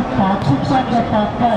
爬出山的宝贝。